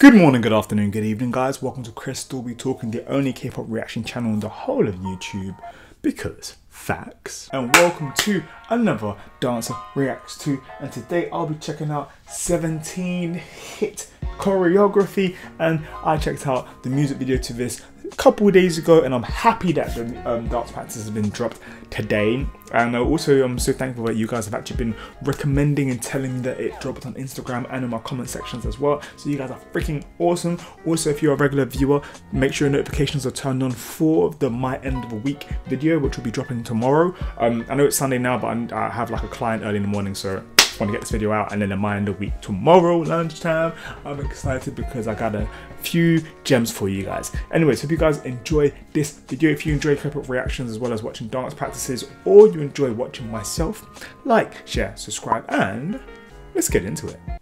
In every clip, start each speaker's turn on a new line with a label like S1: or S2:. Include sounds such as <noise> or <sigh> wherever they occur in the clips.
S1: Good morning, good afternoon, good evening, guys. Welcome to Chris Still Be Talkin, the only K-pop reaction channel in the whole of YouTube, because facts. And welcome to another Dancer Reacts to, and today I'll be checking out 17 hit choreography, and I checked out the music video to this couple days ago, and I'm happy that the um, dance practice has been dropped today. And also, I'm so thankful that you guys have actually been recommending and telling me that it dropped on Instagram and in my comment sections as well. So you guys are freaking awesome. Also, if you're a regular viewer, make sure notifications are turned on for the My End of the Week video, which will be dropping tomorrow. Um, I know it's Sunday now, but I'm, I have like a client early in the morning, so want to get this video out and then the mind of week tomorrow lunchtime. I'm excited because i got a few gems for you guys. Anyways hope you guys enjoy this video if you enjoy clip reactions as well as watching dance practices or you enjoy watching myself like share subscribe and let's get into it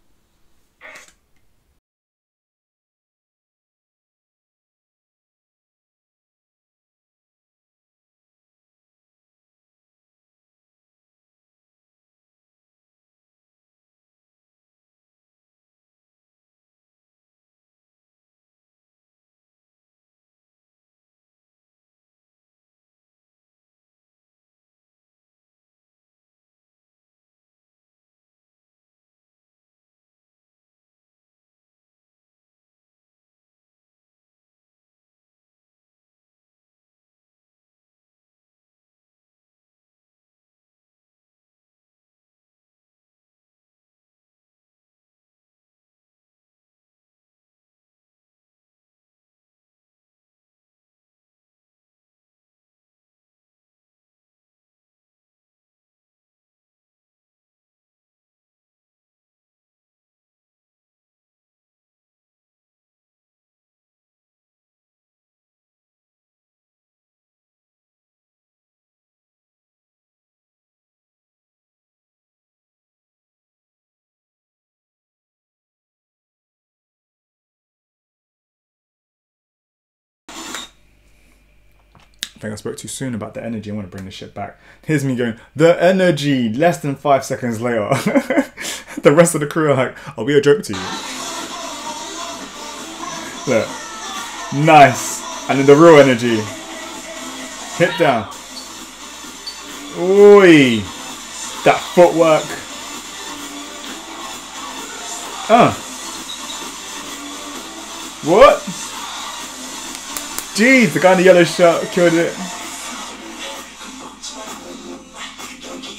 S1: I think I spoke too soon about the energy. I want to bring this shit back. Here's me going, the energy, less than five seconds later. <laughs> the rest of the crew are like, I'll be a joke to you. Look. Nice. And then the real energy. Hit down. Oi. That footwork. Uh. What? Jeez, the guy in the yellow shirt killed it.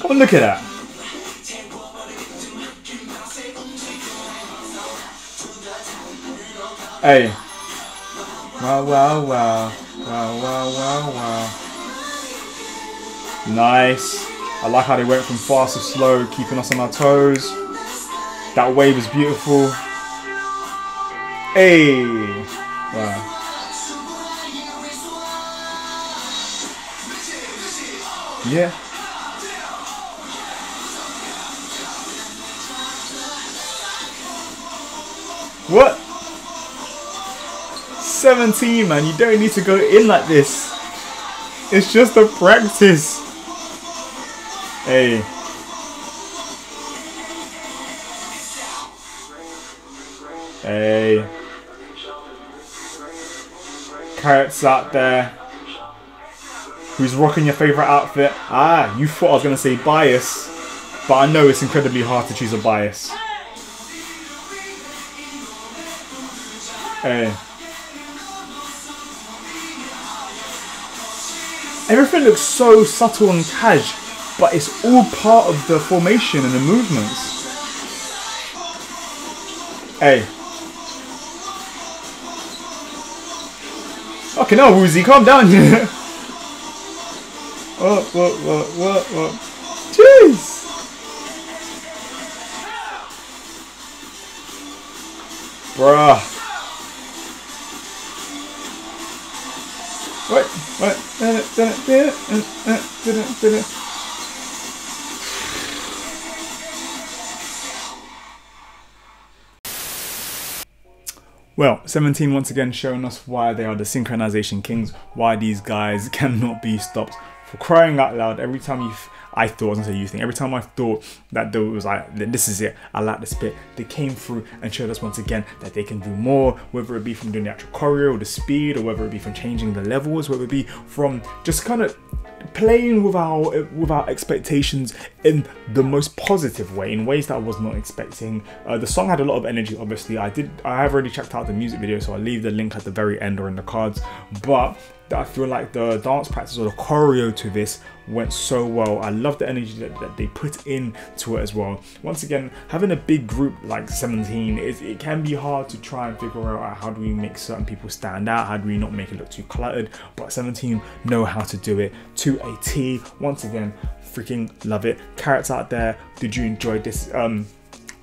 S1: Come on, look at that. Hey. Wow, wow, wow. Wow, wow, wow, wow. Nice. I like how they went from fast to slow, keeping us on our toes. That wave is beautiful. Hey. Wow. Yeah. What? 17, man. You don't need to go in like this. It's just a practice. Hey. Hey. Carats out there. Who's rocking your favourite outfit? Ah, you thought I was going to say bias, but I know it's incredibly hard to choose a bias. Hey. Everything looks so subtle and cash, but it's all part of the formation and the movements. Hey. Okay, now Woozi, calm down. <laughs> What, what, what, what? Jeez! Bruh. What? What? Well, 17 once again showing us why they are the synchronization kings, why these guys <laughs> cannot be stopped for crying out loud, every time you I thought, I was gonna say you think, every time I thought that there was like, this is it, I like this bit, they came through and showed us once again that they can do more, whether it be from doing the actual choreo or the speed, or whether it be from changing the levels, whether it be from just kind of playing with our with our expectations in the most positive way in ways that I was not expecting. Uh, the song had a lot of energy. Obviously, I did. I have already checked out the music video, so I'll leave the link at the very end or in the cards. But I feel like the dance practice or the choreo to this went so well. I love the energy that, that they put into it as well. Once again, having a big group like 17, it, it can be hard to try and figure out how do we make certain people stand out, how do we not make it look too cluttered, but 17 know how to do it to a T. Once again, freaking love it. Carats out there, did you enjoy this? Um,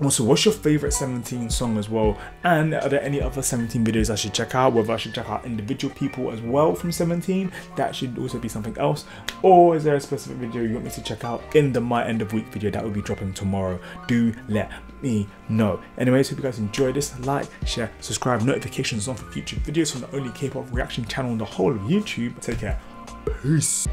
S1: also, what's your favorite 17 song as well? And are there any other 17 videos I should check out? Whether I should check out individual people as well from 17, that should also be something else. Or is there a specific video you want me to check out in the My End of Week video that will be dropping tomorrow? Do let me know. Anyways, hope you guys enjoyed this. Like, share, subscribe, notifications on for future videos from the only K-pop reaction channel on the whole of YouTube. Take care. Peace.